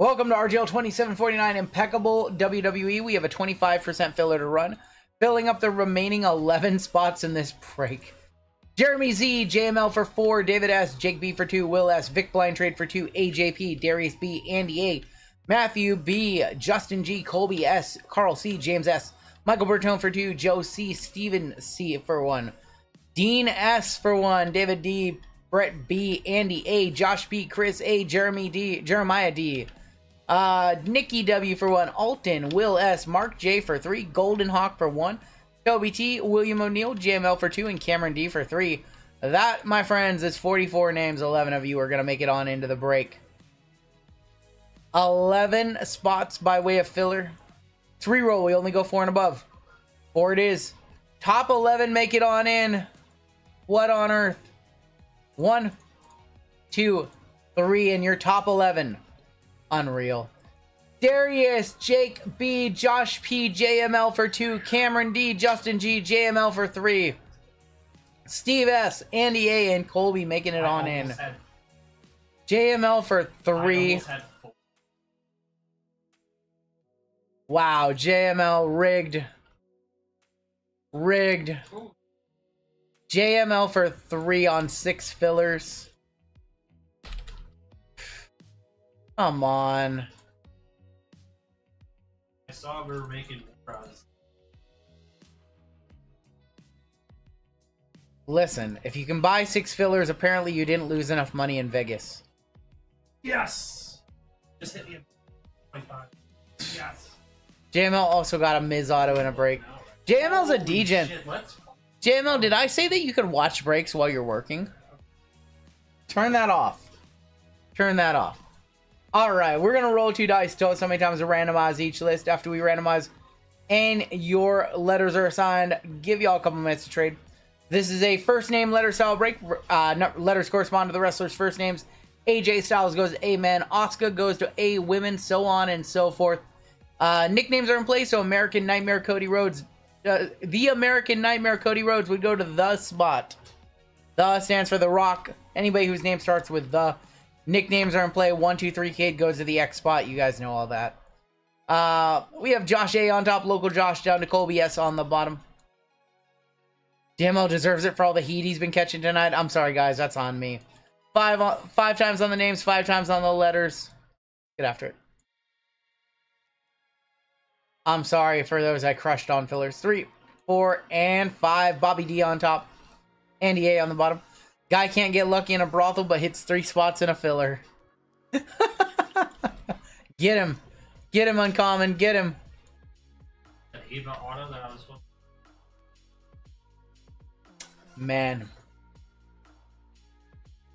Welcome to RGL 2749 Impeccable WWE. We have a 25% filler to run, filling up the remaining 11 spots in this break. Jeremy Z, JML for 4, David S, Jake B for 2, Will S, Vic Blind Trade for 2, AJP, Darius B, Andy A, Matthew B, Justin G, Colby S, Carl C, James S, Michael Bertone for 2, Joe C, Steven C for 1, Dean S for 1, David D, Brett B, Andy A, Josh B, Chris A, Jeremy D, Jeremiah D, uh, Nikki W for one. Alton, Will S, Mark J for three. Golden Hawk for one. Toby T, William O'Neill, JML for two, and Cameron D for three. That, my friends, is 44 names. 11 of you are going to make it on into the break. 11 spots by way of filler. Three roll. We only go four and above. Four it is. Top 11 make it on in. What on earth? One, two, three, and your top 11. Unreal. Darius, Jake B, Josh P, JML for two, Cameron D, Justin G, JML for three, Steve S, Andy A, and Colby making it on in. JML for three. Wow, JML rigged. Rigged. JML for three on six fillers. Come on. I saw we were making fries. Listen, if you can buy six fillers, apparently you didn't lose enough money in Vegas. Yes! Just hit me a uh, Yes. JML also got a Miz auto in a break. JML's a DJ. JML, did I say that you could watch breaks while you're working? Turn that off. Turn that off. All right, we're gonna roll two dice. Tell us how many times to randomize each list. After we randomize, and your letters are assigned, give y'all a couple minutes to trade. This is a first name letter style break. Uh, letters correspond to the wrestlers' first names. AJ Styles goes to A men. Oscar goes to A women. So on and so forth. Uh, nicknames are in place. So American Nightmare Cody Rhodes, uh, the American Nightmare Cody Rhodes would go to the spot. The stands for The Rock. Anybody whose name starts with the. Nicknames are in play. One, two, three. Kid goes to the X spot. You guys know all that. Uh, we have Josh A on top. Local Josh down to Colby S on the bottom. Demo deserves it for all the heat he's been catching tonight. I'm sorry, guys. That's on me. Five, on, five times on the names. Five times on the letters. Get after it. I'm sorry for those I crushed on fillers. Three, four, and five. Bobby D on top. Andy A on the bottom. Guy can't get lucky in a brothel, but hits three spots in a filler. get him. Get him, Uncommon. Get him. An Ava auto that I was supposed Man.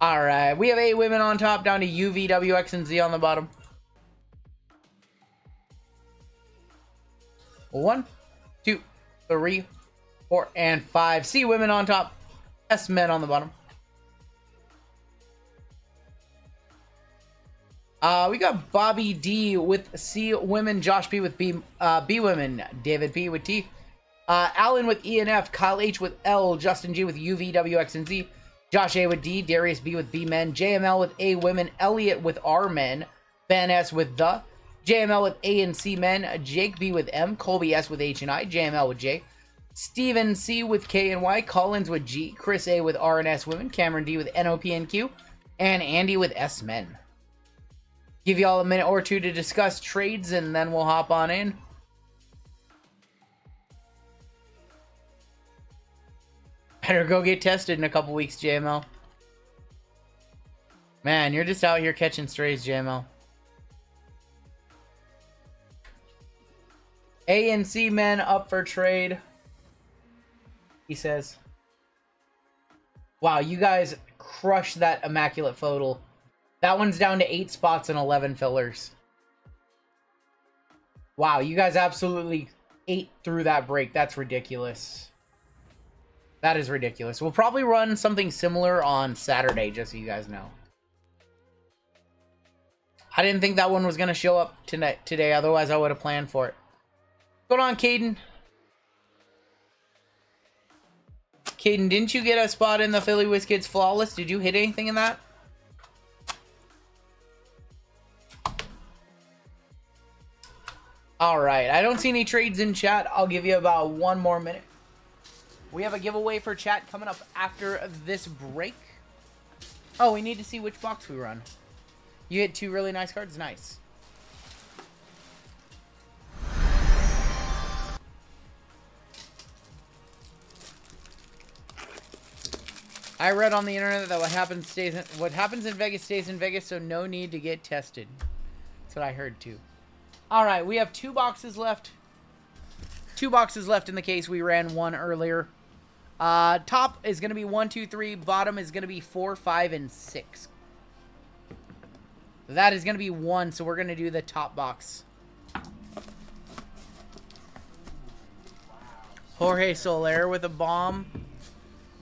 Alright, we have eight women on top, down to UV, WX, and Z on the bottom. One, two, three, four, and five. C women on top, S men on the bottom. Uh, we got Bobby D with C women, Josh B with B uh, B women, David P with T, uh, Alan with E and F, Kyle H with L, Justin G with U V W X and Z, Josh A with D, Darius B with B men, JML with A women, Elliot with R men, Ben S with the, JML with A and C men, Jake B with M, Colby S with H and I, JML with J, Steven C with K and Y, Collins with G, Chris A with R and S women, Cameron D with N O P and Q, and Andy with S men. Give y'all a minute or two to discuss trades and then we'll hop on in. Better go get tested in a couple weeks, JML. Man, you're just out here catching strays, JML. A and C men up for trade. He says. Wow, you guys crushed that immaculate photo. That one's down to eight spots and 11 fillers. Wow, you guys absolutely ate through that break. That's ridiculous. That is ridiculous. We'll probably run something similar on Saturday, just so you guys know. I didn't think that one was going to show up tonight, today, otherwise I would have planned for it. What's going on, Caden? Caden, didn't you get a spot in the Philly Whiz Flawless? Did you hit anything in that? All right. I don't see any trades in chat. I'll give you about one more minute. We have a giveaway for chat coming up after this break. Oh, we need to see which box we run. You hit two really nice cards. Nice. I read on the internet that what happens stays in, what happens in Vegas stays in Vegas, so no need to get tested. That's what I heard too. All right, we have two boxes left. Two boxes left in the case. We ran one earlier. Uh, top is going to be one, two, three. Bottom is going to be four, five, and six. That is going to be one, so we're going to do the top box. Jorge Soler with a bomb.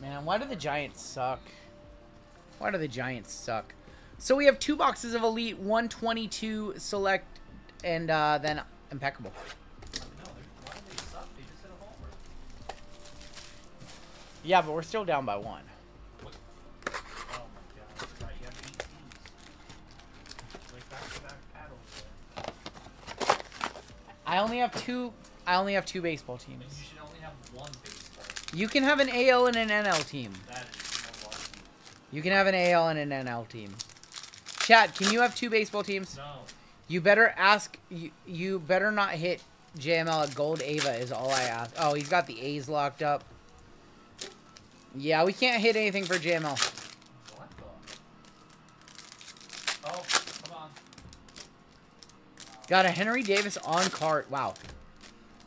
Man, why do the Giants suck? Why do the Giants suck? So we have two boxes of Elite, 122 Select, and uh, then Impeccable. Yeah, but we're still down by one. I only have two. I only have two baseball teams. You should only have one baseball. You can have an AL and an NL team. That is. You can have an AL and an NL team. Chad, can you have two baseball teams? No. You better ask. You, you better not hit JML at Gold Ava is all I ask. Oh, he's got the A's locked up. Yeah, we can't hit anything for JML. What the? Oh, come on. Got a Henry Davis on cart. Wow.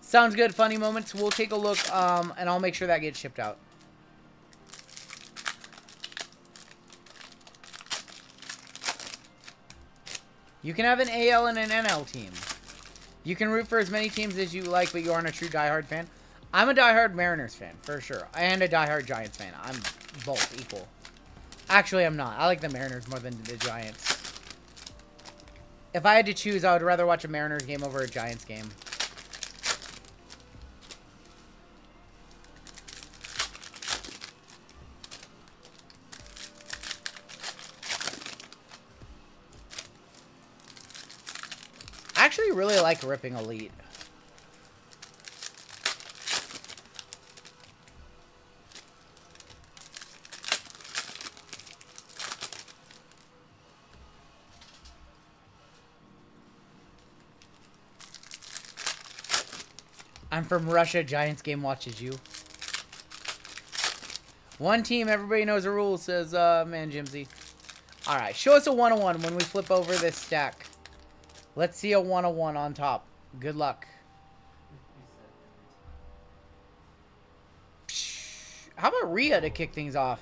Sounds good. Funny moments. We'll take a look, um, and I'll make sure that gets shipped out. You can have an AL and an NL team. You can root for as many teams as you like, but you aren't a true diehard fan. I'm a diehard Mariners fan, for sure. And a diehard Giants fan. I'm both equal. Actually, I'm not. I like the Mariners more than the Giants. If I had to choose, I would rather watch a Mariners game over a Giants game. I really like ripping Elite. I'm from Russia. Giants game watches you. One team, everybody knows the rules, says uh, man Jimsy. All right, show us a 101 when we flip over this stack. Let's see a 101 on top. Good luck. How about Rhea to kick things off?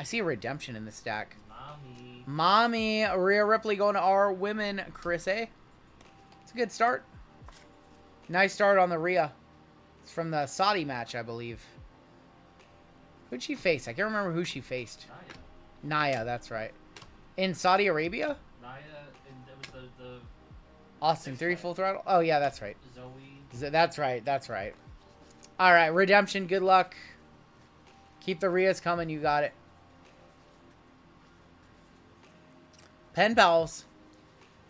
I see a redemption in the stack. Mommy. Mommy, Rhea Ripley going to our women, Chris A. It's a good start. Nice start on the Rhea. It's from the Saudi match, I believe. Who'd she face? I can't remember who she faced. Nia. Nia, that's right. In Saudi Arabia? Nia, Austin 3 full throttle? Oh, yeah, that's right. Zoe. That's right, that's right. All right, Redemption, good luck. Keep the Rias coming, you got it. Pen Pals.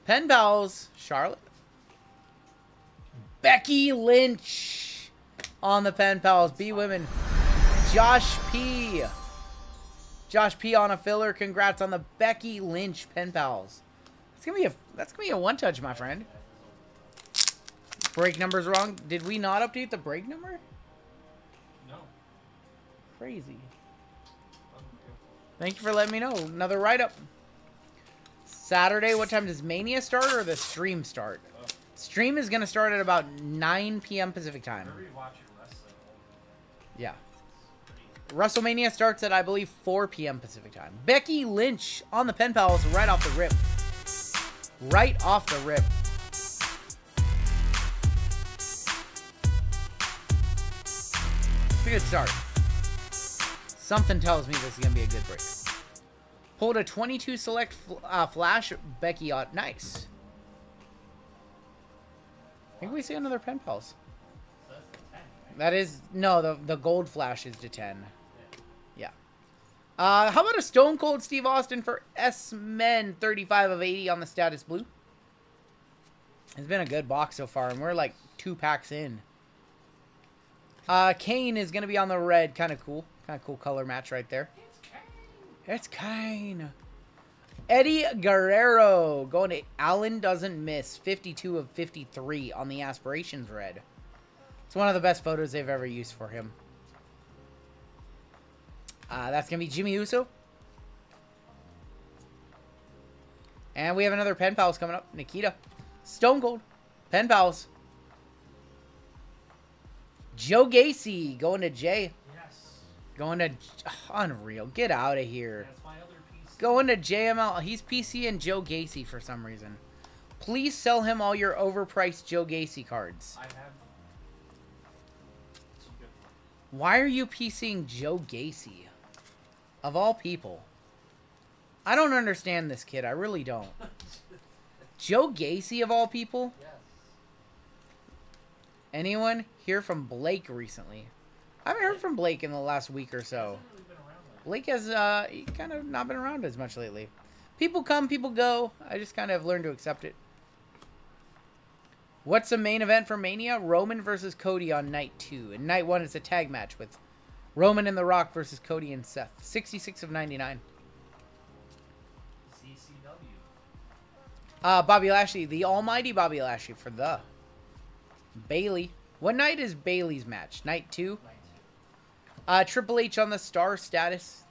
Pen Pals, Charlotte. Becky Lynch on the Pen Pals. B Women. Josh P. Josh P on a filler. Congrats on the Becky Lynch Pen Pals. That's gonna be a that's gonna be a one touch, my friend. Break number's wrong. Did we not update the break number? No. Crazy. Thank you for letting me know. Another write up. Saturday, what time does Mania start or the stream start? Stream is gonna start at about 9 p.m. Pacific time. Whenever you watch wrestling, Yeah. WrestleMania starts at I believe 4 p.m. Pacific time. Becky Lynch on the pen pals right off the rip right off the rip. It's a good start. Something tells me this is going to be a good break. Pulled a 22 select fl uh, flash Becky Ott. Nice. I think we see another pen pals. That is, no, the, the gold flash is to 10. Uh, how about a Stone Cold Steve Austin for S Men thirty five of eighty on the status blue? It's been a good box so far, and we're like two packs in. Uh, Kane is going to be on the red. Kind of cool. Kind of cool color match right there. It's Kane. Eddie Guerrero going to Allen doesn't miss. 52 of 53 on the aspirations red. It's one of the best photos they've ever used for him. Uh, that's going to be Jimmy Uso. And we have another pen pals coming up. Nikita. Stone Cold. Pen pals. Joe Gacy going to Jay. Yes. Going to Unreal. Get out of here. That's my other piece. Going to JML. He's PC and Joe Gacy for some reason. Please sell him all your overpriced Joe Gacy cards. I have. Why are you PCing Joe Gacy? Of all people. I don't understand this kid. I really don't. Joe Gacy of all people? yes. Anyone hear from Blake recently? I haven't heard from Blake in the last week or so. Really been around like Blake has uh he kind of not been around as much lately. People come, people go. I just kind of learned to accept it. What's the main event for Mania? Roman versus Cody on night two. And night one is a tag match with Roman and The Rock versus Cody and Seth. 66 of 99. CCW. Uh, Bobby Lashley, the almighty Bobby Lashley for the Bayley. What night is Bayley's match? Night two? 19. Uh, Triple H on the star status.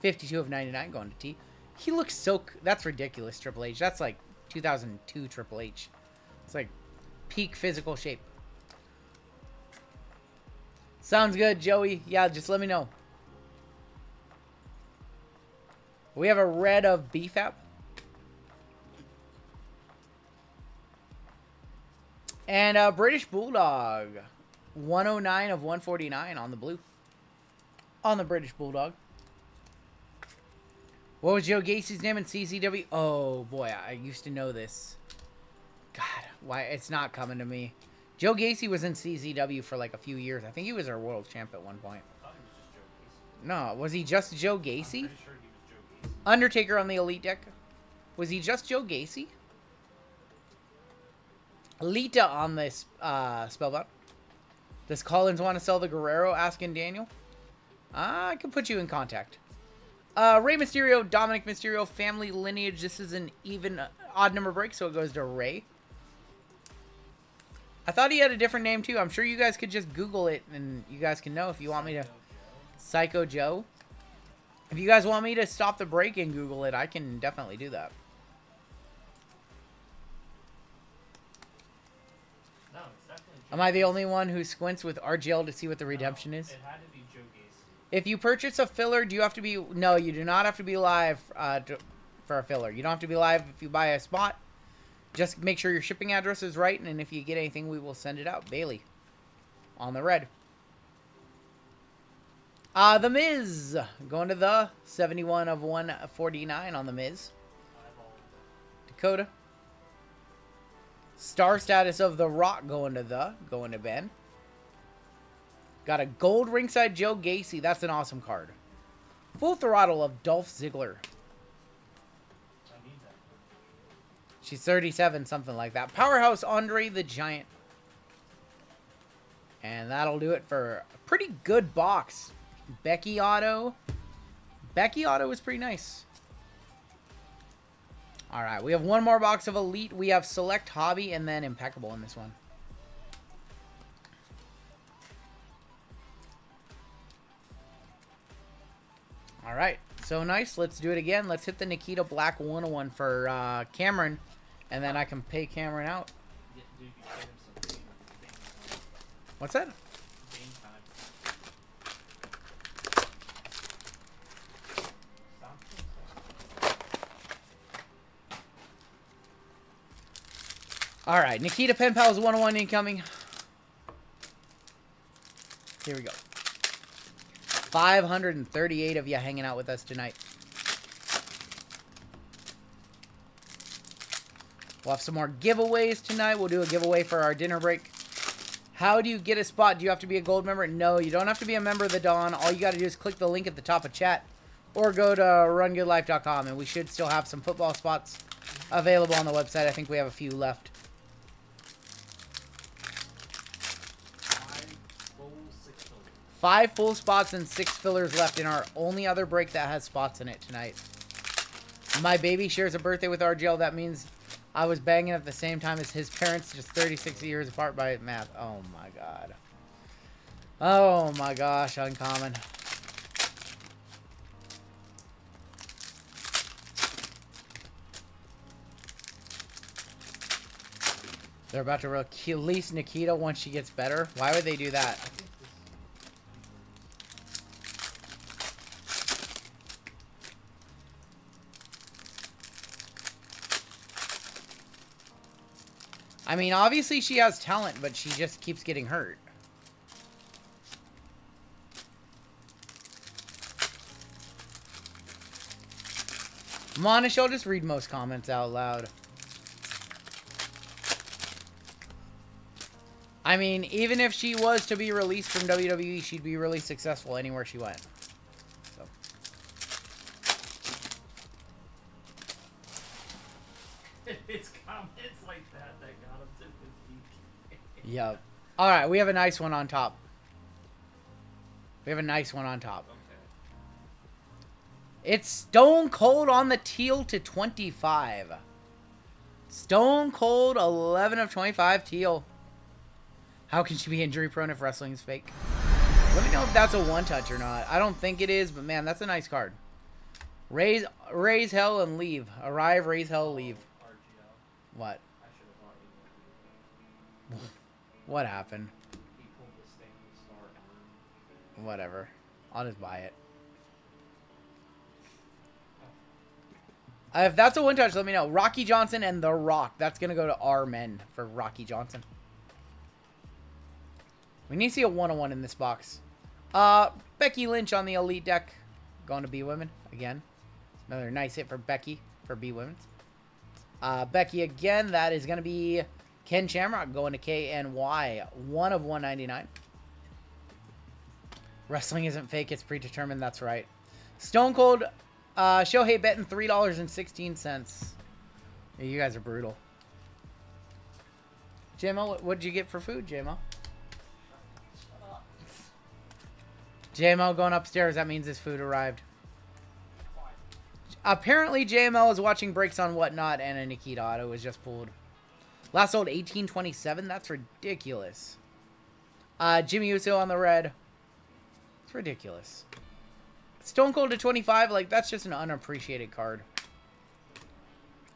52 of 99 going to T. He looks so. c- That's ridiculous, Triple H. That's like 2002 Triple H. It's like peak physical shape. Sounds good, Joey. Yeah, just let me know. We have a red of beef BFAP. And a British Bulldog. 109 of 149 on the blue. On the British Bulldog. What was Joe Gacy's name in CZW? Oh boy, I used to know this. God, why it's not coming to me. Joe Gacy was in CZW for like a few years. I think he was our world champ at one point. I thought he was just Joe Gacy. No, was he just Joe Gacy? sure Joe Gacy. Undertaker on the Elite deck. Was he just Joe Gacy? Lita on this uh, spellbound. Does Collins want to sell the Guerrero? Asking Daniel. I can put you in contact. Uh, Rey Mysterio, Dominik Mysterio, family lineage. This is an even uh, odd number break, so it goes to Rey. I thought he had a different name too. I'm sure you guys could just Google it and you guys can know if you want me to. Psycho Joe. If you guys want me to stop the break and Google it, I can definitely do that. No, it's Am I the only one who squints with RGL to see what the redemption No, is? It had to be Joe Gacy. If you purchase a filler, do you have to be? No, you do not have to be live uh, to, for a filler. You don't have to be live if you buy a spot. Just make sure your shipping address is right, and if you get anything, we will send it out. Bayley, on the red. Uh, the Miz going to the 71 of 149 on the Miz. Dakota. Star status of The Rock going to the, going to Ben. Got a gold ringside Joe Gacy. That's an awesome card. Full throttle of Dolph Ziggler. She's 37, something like that. Powerhouse Andre the Giant. And that'll do it for a pretty good box. Becky Auto. Becky Auto is pretty nice. All right, we have one more box of Elite. We have Select Hobby and then Impeccable in this one. All right, so nice. Let's do it again. Let's hit the Nikita Black 101 for uh, Cameron, and then I can pay Cameron out. Get, dude, you get him some Bane, Bane, time. What's that? Bane time. Stop. All right, Nikita Pen Pals 101 incoming. Here we go. 538 of you hanging out with us tonight. We'll have some more giveaways tonight. We'll do a giveaway for our dinner break. How do you get a spot? Do you have to be a gold member? No, you don't have to be a member of the Dawn. All you got to do is click the link at the top of chat or go to rungoodlife.com and we should still have some football spots available on the website. I think we have a few left. Five full spots and six fillers left in our only other break that has spots in it tonight. My baby shares a birthday with RGL. That means I was banging at the same time as his parents, just 36 years apart by math. Oh my god. Oh my gosh, uncommon. They're about to release Nikita once she gets better. Why would they do that? I mean, obviously she has talent, but she just keeps getting hurt. Monish, I'll just read most comments out loud. I mean, even if she was to be released from WWE, she'd be really successful anywhere she went. So. it's comments like that that got him to 50. Yep. All right, we have a nice one on top. We have a nice one on top. Okay. It's Stone Cold on the teal to 25. Stone Cold 11 of 25 teal. How can she be injury prone if wrestling is fake? Let me know if that's a one touch or not. I don't think it is, but man, that's a nice card. Raise, raise hell and leave. Arrive, raise hell, leave. Oh, RGL. What? What happened? He pulled the stainless star arm. Whatever. I'll just buy it. Uh, if that's a one touch, let me know. Rocky Johnson and The Rock. That's going to go to our men for Rocky Johnson. We need to see a one-on-one in this box. Uh, Becky Lynch on the Elite deck. Going to B Women again. Another nice hit for Becky for B Women's. Uh, Becky again. That is going to be Ken Shamrock going to KNY. One of 199. Wrestling isn't fake, it's predetermined. That's right. Stone Cold, uh, Shohei betting three dollars and sixteen cents. You guys are brutal. JMO, what what'd you get for food, JMO? JMO going upstairs. That means his food arrived. Apparently, JML is watching breaks on whatnot, and a Nikita auto was just pulled. Last sold 1827. That's ridiculous. Uh, Jimmy Uso on the red. It's ridiculous. Stone Cold to 25. Like, that's just an unappreciated card.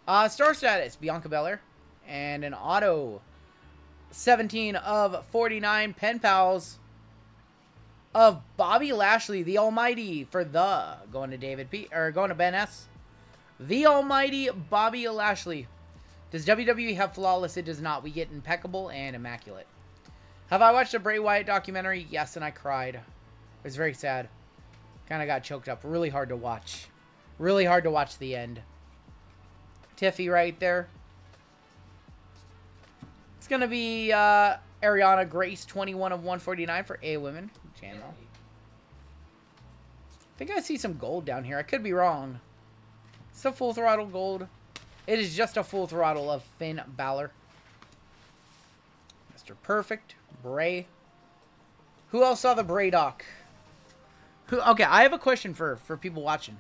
Uh, star status. Bianca Belair. And an auto. 17 of 49 pen pals of Bobby Lashley, the Almighty, for the going to David P or going to Ben S. The Almighty Bobby Lashley. Does WWE have flawless? It does not. We get impeccable and immaculate. Have I watched a Bray Wyatt documentary? Yes, and I cried. It was very sad. Kind of got choked up. Really hard to watch. Really hard to watch the end. Tiffy right there. It's gonna be uh, Arianna Grace, 21 of 149 for A Women. Channel. I think I see some gold down here. I could be wrong. It's a full throttle gold. It is just a full throttle of Finn Balor. Mr. Perfect. Bray. Who else saw the Bray doc? Who? Okay, I have a question for for people watching.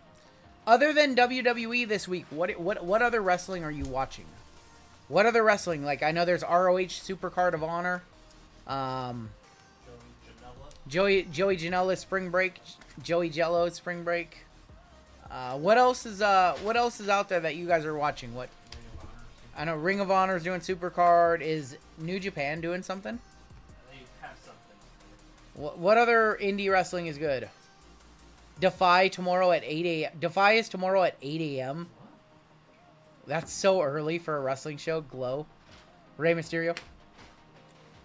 Other than WWE this week, what what what other wrestling are you watching? What other wrestling? Like I know there's ROH Supercard of Honor. Um, Joey Janela. Joey Joey Janela Spring Break, Joey Jello Spring Break. Uh, what else is uh what else is out there that you guys are watching? What. I know Ring of Honor is doing Supercard. Is New Japan doing something. What what other indie wrestling is good? Defy tomorrow at 8 a.m. Defy is tomorrow at 8 a.m. That's so early for a wrestling show. Glow, Rey Mysterio.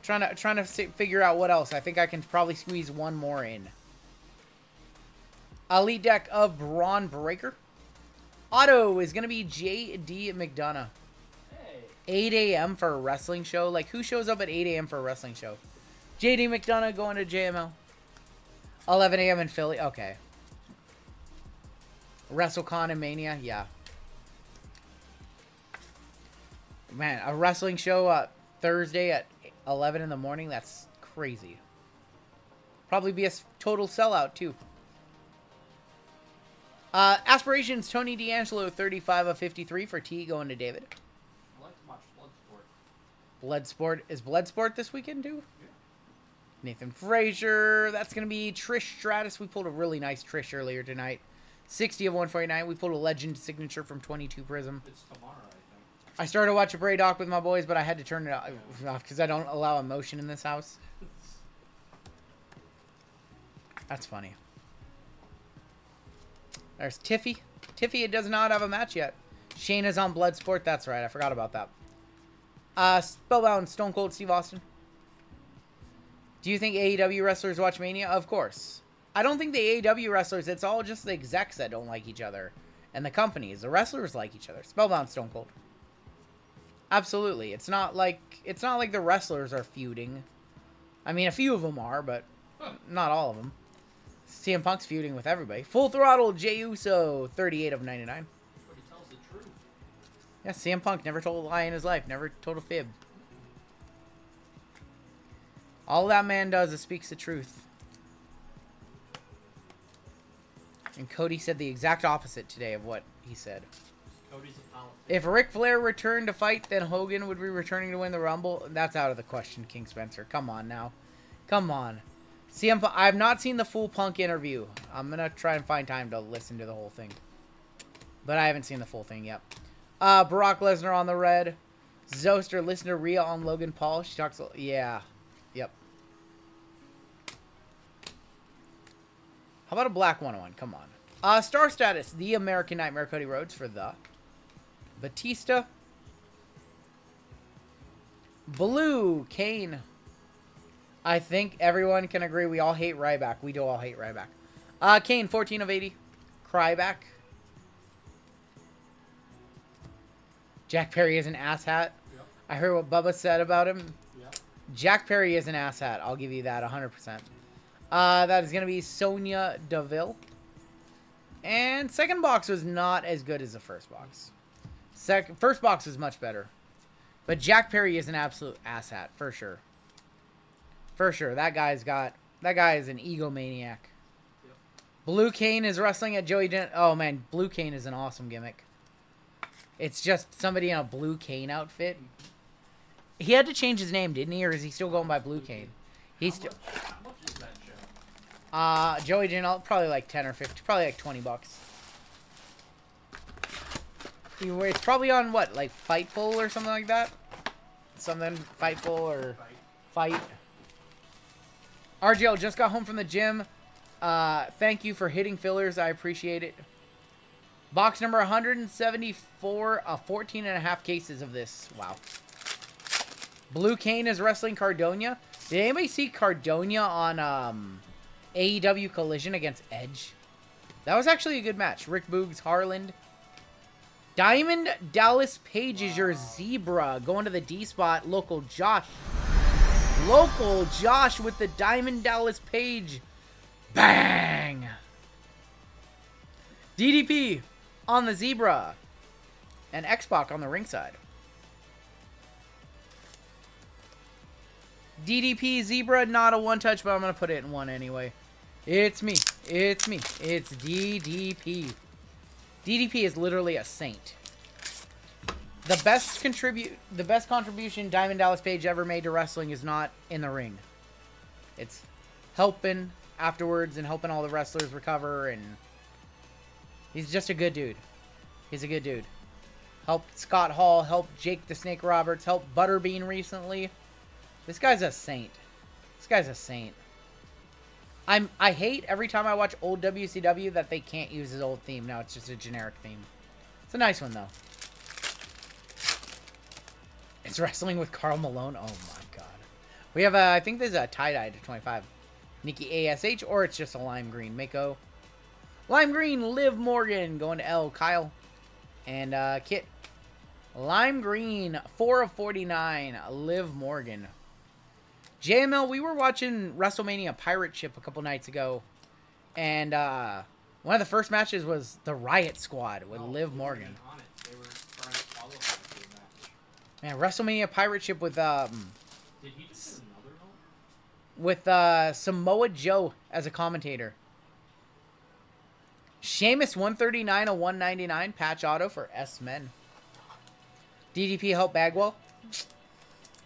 Trying to trying to figure out what else. I think I can probably squeeze one more in. Elite deck of Bron Breakker. Auto is gonna be J.D. McDonagh. Hey. 8 a.m. for a wrestling show. Like, who shows up at 8 a.m. for a wrestling show? JD McDonagh going to JML. 11 a.m. in Philly. Okay. WrestleCon and Mania. Yeah. Man, a wrestling show uh, Thursday at 11 in the morning? That's crazy. Probably be a total sellout, too. Uh, aspirations, Tony D'Angelo, 35 of 53 for T, going to David. I like to watch Bloodsport. Bloodsport. Is Bloodsport this weekend, too? Nathan Frazer. That's going to be Trish Stratus. We pulled a really nice Trish earlier tonight. 60 of 149. We pulled a legend signature from 22 Prism. It's tomorrow, I think. I started watching Bray Doc with my boys, but I had to turn it off because I don't allow emotion in this house. That's funny. There's Tiffy. Tiffy does not have a match yet. Shayna's on Bloodsport. That's right. I forgot about that. Uh, Spellbound, Stone Cold Steve Austin. Do you think AEW wrestlers watch Mania? Of course. I don't think the AEW wrestlers, it's all just the execs that don't like each other. And the companies. The wrestlers like each other. Spellbound, Stone Cold. Absolutely. It's not like it's not like the wrestlers are feuding. I mean, a few of them are, but not all of them. CM Punk's feuding with everybody. Full throttle, Jey Uso, 38 of 99. But he tells the truth. Yeah, CM Punk never told a lie in his life, never told a fib. All that man does is speaks the truth. And Cody said the exact opposite today of what he said. Cody's a. If Ric Flair returned to fight, then Hogan would be returning to win the Rumble. That's out of the question, King Spencer. Come on now. Come on. CM Punk, I've not seen the full Punk interview. I'm going to try and find time to listen to the whole thing. But I haven't seen the full thing yet. Uh, Brock Lesnar on the red. Zoster, listen to Rhea on Logan Paul. She talks, yeah. Yep. How about a black 101? Come on. Uh, star status, the American Nightmare Cody Rhodes for the Batista. Blue, Kane. I think everyone can agree we all hate Ryback. We do all hate Ryback. Uh, Kane, 14 of 80. Cryback. Jack Perry is an asshat. Yep. I heard what Bubba said about him. Yep. Jack Perry is an asshat. I'll give you that 100%. Uh, that is going to be Sonya Deville. And second box was not as good as the first box. Second, first box was much better. But Jack Perry is an absolute asshat, for sure. For sure. That guy's got... That guy is an egomaniac. Yep. Blue Kane is wrestling at Joey... Den- oh, man. Blue Kane is an awesome gimmick. It's just somebody in a Blue Kane outfit. He had to change his name, didn't he? Or is he still going by Blue Kane? He's still... Uh, Joey Janela, probably like 10 or 50, probably like 20 bucks. It's probably on what, like Fightful or something like that? Something Fightful or Fight. Fight. RGL just got home from the gym. Uh, thank you for hitting fillers. I appreciate it. Box number 174, uh, 14 and a half cases of this. Wow. Blue Kane is wrestling Cardona. Did anybody see Cardona on um, AEW Collision against Edge? That was actually a good match. Rick Boogs, Harland. Diamond Dallas Page is your zebra. Going to the D spot. Local Josh. Local Josh with the Diamond Dallas Page. Bang! DDP on the zebra. And X-Pac on the ringside. DDP Zebra, not a one touch, but I'm going to put it in one anyway. It's me. It's me. It's DDP. DDP is literally a saint. The best contribute the best contribution Diamond Dallas Page ever made to wrestling is not in the ring. It's helping afterwards and helping all the wrestlers recover and he's just a good dude. He's a good dude. Helped Scott Hall, helped Jake the Snake Roberts, helped Butterbean recently. This guy's a saint. This guy's a saint. I'm I hate every time I watch old WCW that they can't use his old theme. Now it's just a generic theme. It's a nice one though. It's wrestling with Karl Malone. Oh my god. We have a I think there's a tie dye to 25. Nikki ASH or it's just a lime green. Mako. Lime green, Liv Morgan going to L. Kyle. And uh Kit. Lime green, 4 of 49. Liv Morgan. JML, we were watching WrestleMania Pirate Ship a couple nights ago, and uh, one of the first matches was the Riot Squad with No, Liv Morgan. On it. They were trying to qualify for the match. Man, WrestleMania pirate ship with um Did he just get another note? with uh Samoa Joe as a commentator. Sheamus 139 a 199 patch auto for S Men. DDP help Bagwell.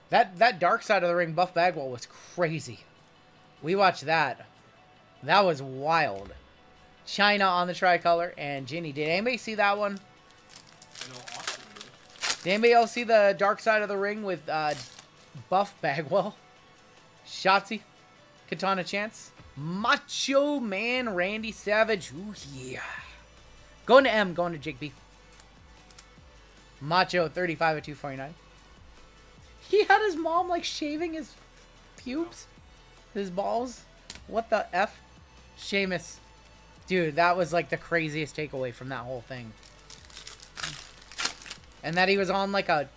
That that dark side of the ring Buff Bagwell was crazy. We watched that. That was wild. Chyna on the tricolor and Ginny. Did anybody see that one? Did. Anybody else see the dark side of the ring with uh, Buff Bagwell, Shotzi, Katana Chance, Macho Man Randy Savage? Ooh yeah. Going to M, going to B. Macho 35 at 249. He had his mom like shaving his pubes, his balls. What the f? Sheamus, dude, that was like the craziest takeaway from that whole thing and that he was on like a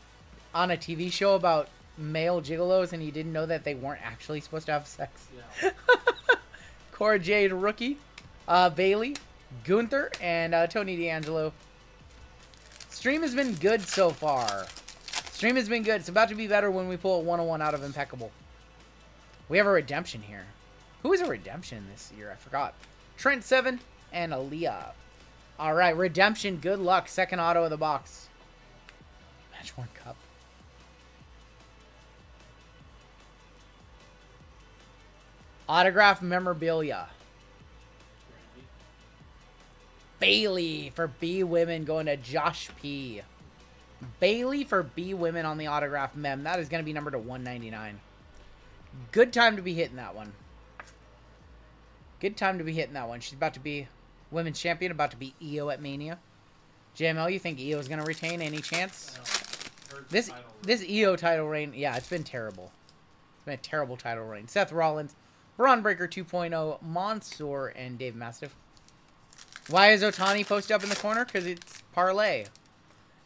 on a TV show about male gigolos and he didn't know that they weren't actually supposed to have sex. Yeah. Cora Jade rookie, uh, Bayley, Gunther, and uh, Tony D'Angelo. Stream has been good so far. Stream has been good. It's about to be better when we pull a 101 out of Impeccable. We have a redemption here. Who is a redemption this year? I forgot. Trent Seven and Aaliyah. All right, redemption. Good luck. Second auto of the box. Match one cup. Autograph memorabilia. Bayley for B Women going to Josh P. Bayley for B Women on the autograph mem. That is going to be numbered to 199. Good time to be hitting that one. Good time to be hitting that one. She's about to be women's champion, about to be IYO at Mania. JML, you think IYO is going to retain any chance? This this IYO title reign, yeah, it's been terrible. It's been a terrible title reign. Seth Rollins, Bron Breakker 2.0, Mansoor, and Dave Mastiff. Why is Ohtani posted up in the corner? Because it's Parlay.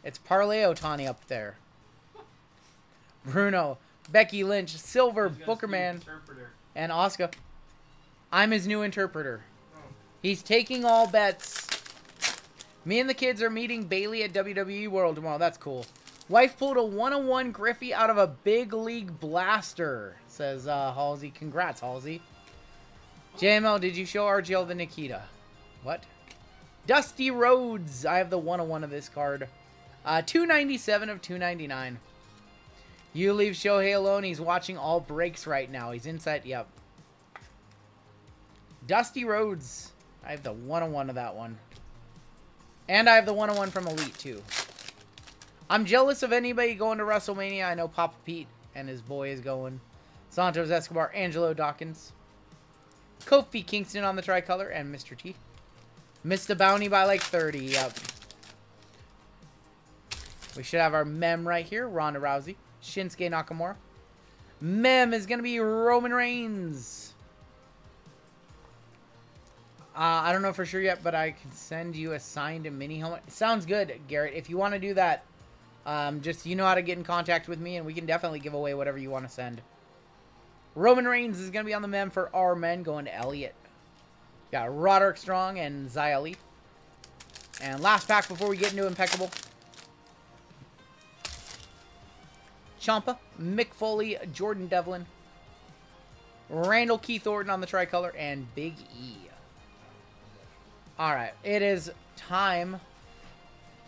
It's Parlay Ohtani up there. Bruno, Becky Lynch, Silver, He's got Booker Steve Man, Interpreter. and Oscar. I'm his new interpreter. Oh. He's taking all bets. Me and the kids are meeting Bayley at WWE World tomorrow. That's cool. Wife pulled a 101 Griffey out of a big league blaster, says uh, Halsey. Congrats, Halsey. JML, did you show RGL the Nikita? What? Dusty Rhodes. I have the 101 of this card. Uh, 297 of 299. You leave Shohei alone. He's watching all breaks right now. He's inside. Yep. Dusty Rhodes. I have the 101 of 1 of that one. And I have the 101 from Elite, too. I'm jealous of anybody going to WrestleMania. I know Papa Pete and his boy is going. Santos Escobar, Angelo Dawkins. Kofi Kingston on the tricolor, and Mr. T. Missed the bounty by like 30. Yep. We should have our mem right here. Ronda Rousey. Shinsuke Nakamura. Mem is going to be Roman Reigns. Uh, I don't know for sure yet, but I can send you a signed mini helmet. Sounds good, Garrett. If you want to do that, um, just you know how to get in contact with me, and we can definitely give away whatever you want to send. Roman Reigns is going to be on the mem for our men going to Elliot. Got Roderick Strong and Xia. And last pack before we get into Impeccable. Champa, Mick Foley, Jordan Devlin, Randall Keith Orton on the tricolor, and Big E. All right, it is time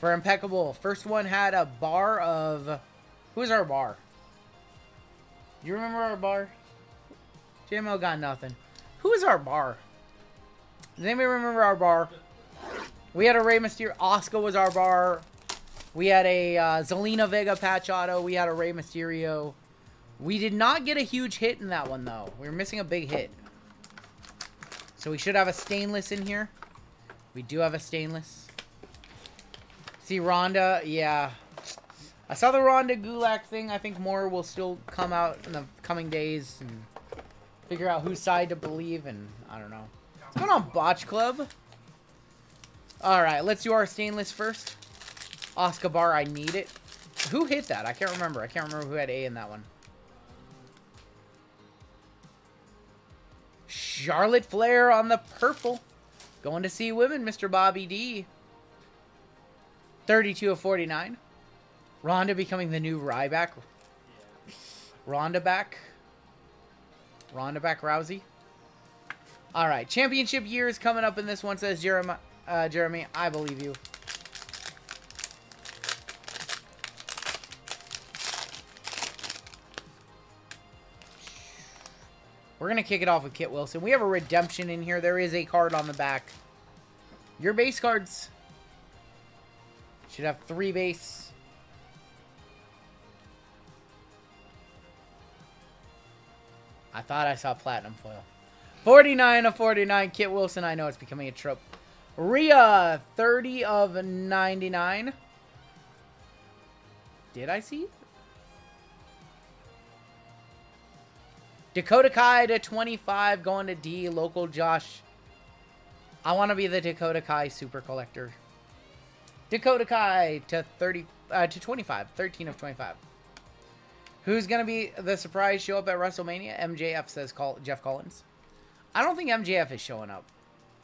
for Impeccable. First one had a bar of. Who's our bar? You remember our bar? JML got nothing. Who is our bar? Does anybody remember our bar? We had a Rey Mysterio. Oscar was our bar. We had a uh, Zelina Vega patch auto. We had a Rey Mysterio. We did not get a huge hit in that one, though. We were missing a big hit. So we should have a stainless in here. We do have a stainless. See, Ronda, yeah. I saw the Ronda Gulak thing. I think more will still come out in the coming days and figure out whose side to believe, and I don't know. What's going on, Botch Club? Alright, let's do our stainless first. Oscar Bar, I need it. Who hit that? I can't remember. I can't remember who had A in that one. Charlotte Flair on the purple. Going to see women, Mr. Bobby D. 32 of 49. Ronda becoming the new Ryback. Ronda back. Ronda back Rousey. All right, championship year is coming up in this one. Says Jeremy. Uh, Jeremy, I believe you. We're gonna kick it off with Kit Wilson. We have a redemption in here. There is a card on the back. Your base cards should have three base. I thought I saw platinum foil. 49 of 49. Kit Wilson. I know it's becoming a trope. Rhea, 30 of 99. Did I see? Dakota Kai to 25, going to D. Local Josh. I want to be the Dakota Kai super collector. Dakota Kai to 30 uh, to 25, 13 of 25. Who's gonna be the surprise show up at WrestleMania? MJF says call Jeff Collins. I don't think MJF is showing up.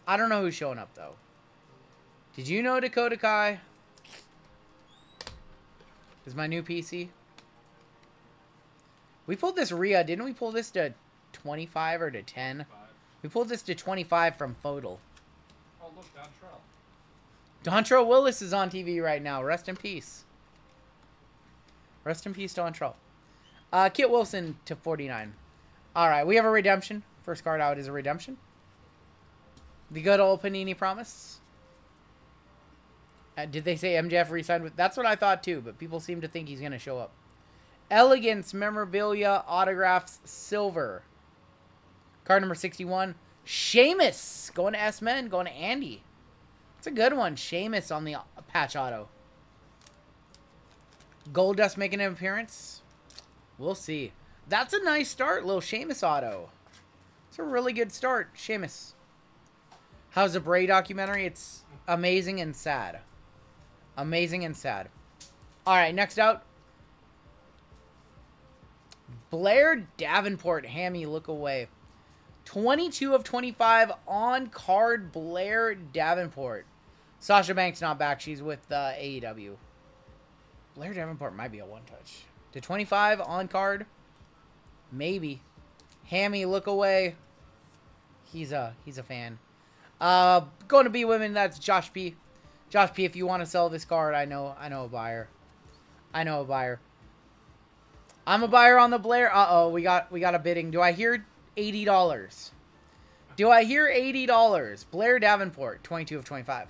I don't know who's showing up though. Did you know Dakota Kai is my new PC? We pulled this Rhea, didn't we pull this to 25 or to 10? We pulled this to 25 from Fodal. Oh, look, Dontrell. Dontrell Willis is on TV right now. Rest in peace. Rest in peace, Dontrell. Uh, Kit Wilson to 49. All right, we have a redemption. First card out is a redemption. The good old Panini promise. Uh, did they say MJF re-signed with? That's what I thought too, but people seem to think he's going to show up. Elegance memorabilia autographs silver. Card number 61. Sheamus going to S Men, going to Andy. It's a good one. Sheamus on the patch auto. Goldust making an appearance. We'll see. That's a nice start, little Sheamus auto. It's a really good start, Sheamus. How's the Bray documentary? It's amazing and sad. Amazing and sad. All right, next out. Blair Davenport, Hammy, look away. 22 of 25 on card Blair Davenport. Sasha Banks not back. She's with uh, AEW. Blair Davenport might be a one touch. To 25 on card. Maybe. Hammy, look away. He's a he's a fan. Uh, going to be women. That's Josh P. Josh P. If you want to sell this card, I know I know a buyer. I know a buyer. I'm a buyer on the Blair. Uh oh, we got we got a bidding. Do I hear eighty dollars? Do I hear eighty dollars? Blair Davenport, twenty-two of twenty-five.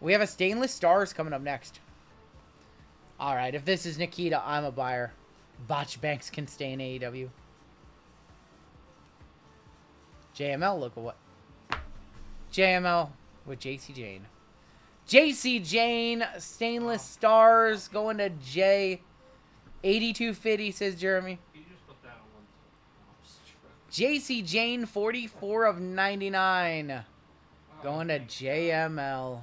We have a stainless stars coming up next. All right, if this is Nikita, I'm a buyer. Botch Banks can stay in AEW. JML, look at what. JML with Jacy Jayne. Jacy Jayne, stainless stars going to J. 8250 says Jeremy. You just put that on one. Oh, sure. Jacy Jayne, 44 of 99. Oh, Going to. JML.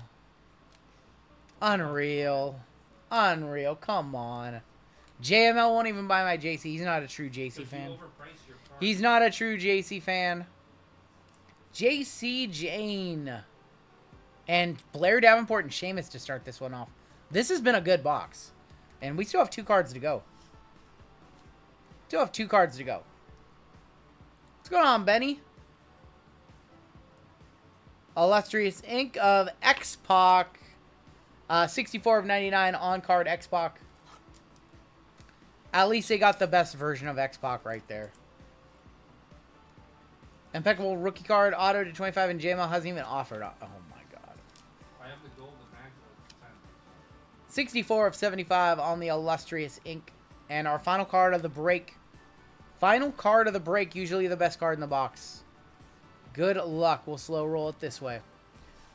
Unreal. Unreal. Come on. JML won't even buy my Jacy. He's not a true Jacy fan. overprice your card, He's not a true Jacy fan. Jacy Jayne. And Blair Davenport and Sheamus to start this one off. This has been a good box. And we still have two cards to go. Still have two cards to go. What's going on, Benny? Illustrious Ink of X-Pac. Uh, 64 of 99 on card X-Pac. At least they got the best version of X-Pac right there. Impeccable rookie card, auto to 25, and JML hasn't even offered. Oh my god. I have the gold and mag of 10. 64 of 75 on the illustrious ink. And our final card of the break. Final card of the break, usually the best card in the box. Good luck. We'll slow roll it this way.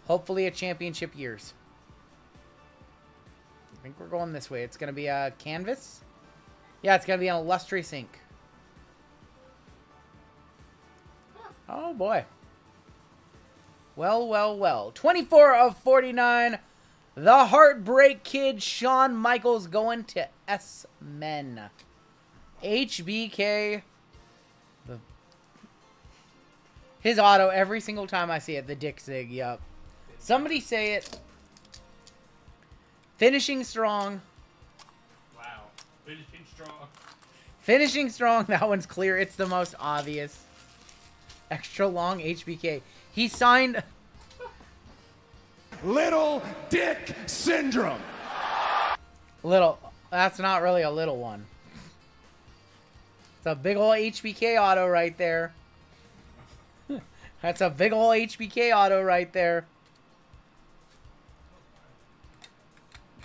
Hopefully a championship years. I think we're going this way. It's going to be a canvas. Yeah, it's going to be an illustrious ink. Oh boy. Well, well, well. 24 of 49. The Heartbreak Kid, Shawn Michaels, going to S Men. HBK. The, his auto, every single time I see it, the Dick Zig, yup. Somebody say it. Finishing strong. Wow. Finishing strong. Finishing strong. That one's clear. It's the most obvious. Extra long HBK. He signed. Little Dick Syndrome. Little. That's not really a little one. It's a big ol' HBK auto right there. That's a big ol' HBK auto right there.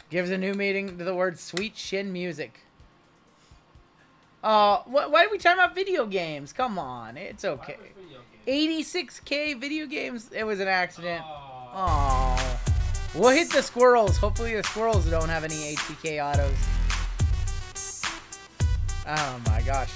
Gives a new meaning to the word sweet chin music. Uh, wh why are we talking about video games? Come on, it's okay. 86k video games. It was an accident. Oh, we'll hit the squirrels. Hopefully the squirrels don't have any HBK autos. Oh my gosh.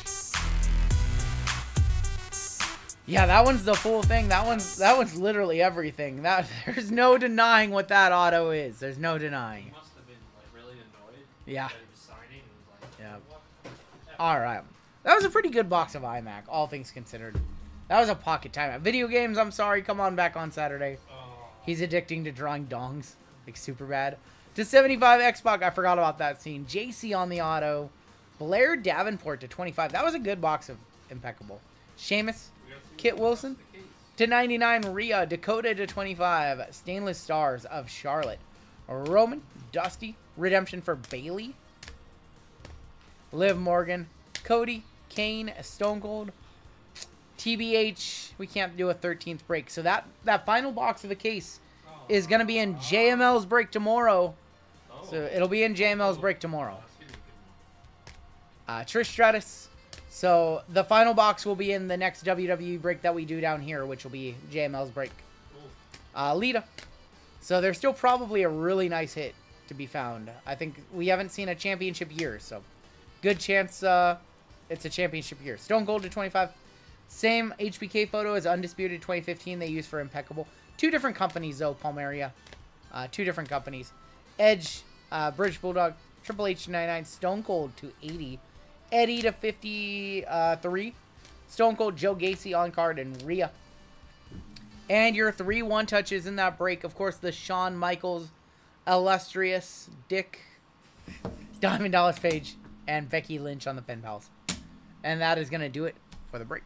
Yeah, that one's the full thing. That one's that one's literally everything. That there's no denying what that auto is. There's no He denying. must have been like really annoyed. Yeah. That he was signing and like, Yeah. All right. That was a pretty good box of iMac, all things considered. That was a pocket timeout. Video games, I'm sorry. Come on back on Saturday. Oh. He's addicting to drawing dongs. Like, super bad. To 75 X-Pac, I forgot about that scene. Jacy on the auto. Blair Davenport to 25. That was a good box of impeccable. See Kit Wilson? to 99. Rhea. Dakota to 25. Stainless Stars of Charlotte. Roman. Dusty. Redemption for Bayley. Liv Morgan. Cody. Kane. Stone Cold. TBH. We can't do a 13th break. So that, that final box of the case is going to be in JML's break tomorrow. So it'll be in JML's break tomorrow. Uh, Trish Stratus. So the final box will be in the next WWE break that we do down here, which will be JML's break. Uh, Lita. So there's still probably a really nice hit to be found. I think we haven't seen a championship year, so good chance uh, it's a championship year. Stone Cold to 25. Same HBK photo as Undisputed 2015 they used for Impeccable. Two different companies, though, Palmeria. Uh, two different companies. Edge, uh, British Bulldog, Triple H 99, Stone Cold to 80, Eddie to 53, Stone Cold, Joe Gacy on card, and Rhea. And your three one touches in that break, of course, the Shawn Michaels, illustrious Dick, Diamond Dallas Page, and Becky Lynch on the pen pals. And that is going to do it for the break.